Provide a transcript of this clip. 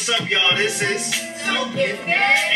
what's up, y'all? This is So gifted.